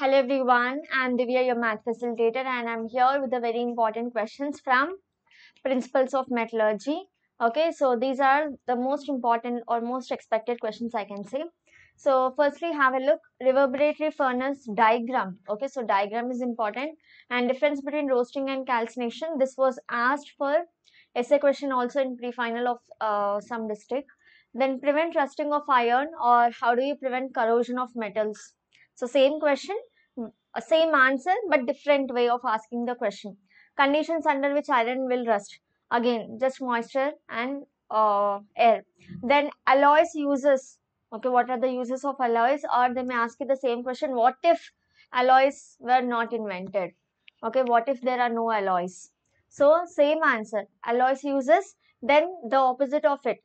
Hello everyone, I'm Divya, your math facilitator, and I'm here with the very important questions from Principles of Metallurgy. Okay, so these are the most important or most expected questions I can say. So, firstly, have a look reverberatory furnace diagram. Okay, so diagram is important, and difference between roasting and calcination. This was asked for essay question also in pre-final of uh, some district. Then prevent rusting of iron, or how do you prevent corrosion of metals? So same question, same answer, but different way of asking the question. Conditions under which iron will rust. Again, just moisture and uh, air. Then alloys uses. Okay, what are the uses of alloys? Or they may ask you the same question. What if alloys were not invented? Okay, what if there are no alloys? So same answer. Alloys uses. Then the opposite of it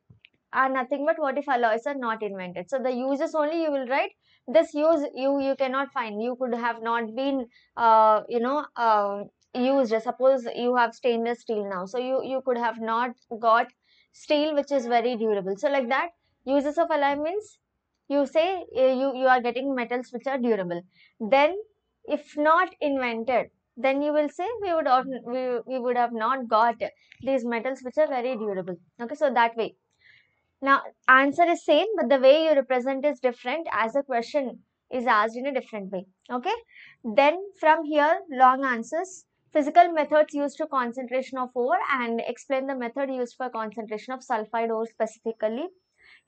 are nothing but what if alloys are not invented. So the uses only you will write. This use you you cannot find. You could have not been uh, you know uh, used. Suppose you have stainless steel now. So you you could have not got steel which is very durable. So like that uses of alloy means you say uh, you you are getting metals which are durable. Then if not invented then you will say we would we, we would have not got these metals which are very durable. Okay so that way now, answer is same, but the way you represent is different as the question is asked in a different way. Okay. Then from here, long answers. Physical methods used to concentration of ore and explain the method used for concentration of sulfide ore specifically.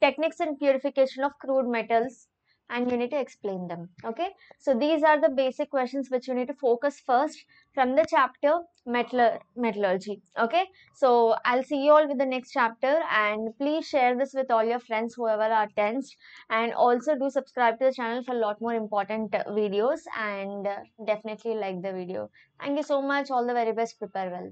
Techniques in purification of crude metals and you need to explain them okay? So these are the basic questions which you need to focus first from the chapter metallur metallurgy okay? So i'll see you all with the next chapter and please share this with all your friends whoever are tensed and also do subscribe to the channel for a lot more important videos and definitely like the video. Thank you so much. All the very best. Prepare well